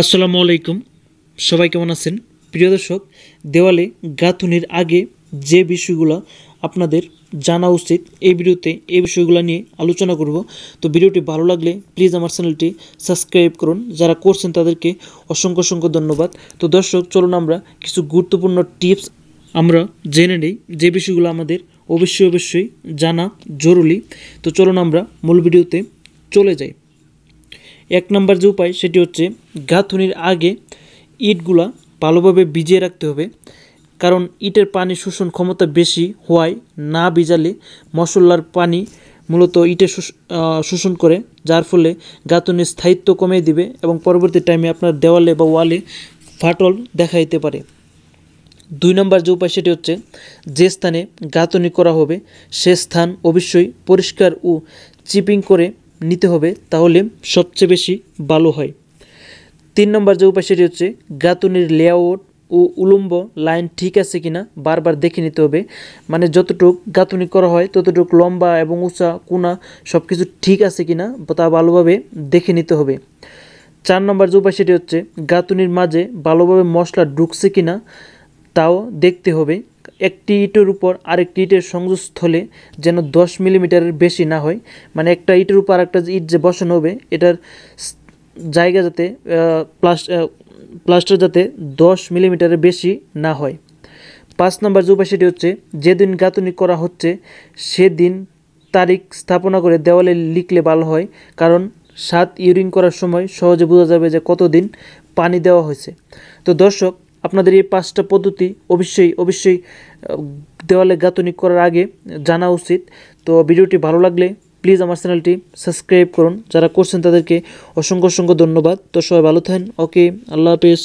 আসসালামু আলাইকুম। সবাই কেমন আছেন? প্রিয় দর্শক, দেওয়ালে গাঁথুনির আগে যে বিষয়গুলো আপনাদের জানা উচিত, এই ভিডিওতে এই বিষয়গুলো নিয়ে আলোচনা করব। তো ভিডিওটি ভালো লাগলে প্লিজ আমার চ্যানেলটি সাবস্ক্রাইব করুন। যারা করছেন তাদেরকে অসংখ্য অসংখ্য ধন্যবাদ। তো দর্শক, চলুন আমরা কিছু গুরুত্বপূর্ণ টিপস আমরা জেনে নিই। যে বিষয়গুলো আমাদের অবশ্যই অবশ্যই জানা জরুরি। তো চলুন আমরা মূল ভিডিওতে চলে যাই। এক নম্বর যে উপায় সেটি হচ্ছে গাঁথুনির আগে ইটগুলা ভালোভাবে ভিজিয়ে রাখতে হবে। কারণ ইটের পানি শোষণ ক্ষমতা বেশি হওয়ায় না ভিজালে মশলার পানি মূলত ইটে শোষণ করে, যার ফলে গাঁথুনির স্থায়িত্ব কমিয়ে দিবে এবং পরবর্তী টাইমে আপনার দেওয়ালে বা ওয়ালে ফাটল দেখা দিতে পারে। দুই নম্বর যে উপায় সেটি হচ্ছে যে স্থানে গাঁথনি করা হবে সে স্থান অবশ্যই পরিষ্কার ও চিপিং করে নিতে হবে, তাহলে সবচেয়ে বেশি ভালো হয়। তিন নম্বর যে উপায় সেটি হচ্ছে গাঁথনির লেআউট ও উলম্ব লাইন ঠিক আছে কিনা বারবার দেখে নিতে হবে। মানে যতটুক গাঁথনি করা হয়, ততটুক লম্বা এবং উঁচা কোনা সব কিছু ঠিক আছে কিনা তা ভালোভাবে দেখে নিতে হবে। চার নম্বর যে উপায় সেটি হচ্ছে গাঁথনির মাঝে ভালোভাবে মশলা ঢুকছে কিনা, তাও দেখতে হবে। একটি ইটের উপর আরেকটি ইটের সংযোগস্থলে যেন দশ মিলিমিটারের বেশি না হয়। মানে একটা ইটের উপর আরেকটা ইট যে বসানো হবে, এটার জায়গা যাতে প্লাস প্লাস্টার যাতে দশ মিলিমিটারের বেশি না হয়। পাঁচ নম্বর যে উপায় সেটি হচ্ছে, যেদিন গাঁথনি করা হচ্ছে, সেদিন তারিখ স্থাপনা করে দেওয়ালে লিখলে ভালো হয়, কারণ সাত ইউরিং করার সময় সহজে বোঝা যাবে যে কতদিন পানি দেওয়া হয়েছে। তো দর্শক আপনাদের এই পাঁচটা পদ্ধতি অবশ্যই অবশ্যই দেওয়ালে গাঁথনি করার আগে জানা উচিত। তো ভিডিওটি ভালো লাগলে প্লিজ আমার চ্যানেলটি সাবস্ক্রাইব করুন। যারা করছেন তাদেরকে অসংখ্য অসংখ্য ধন্যবাদ। তো সবাই ভালো থাকেন। ওকে আল্লাহ হাফিজ।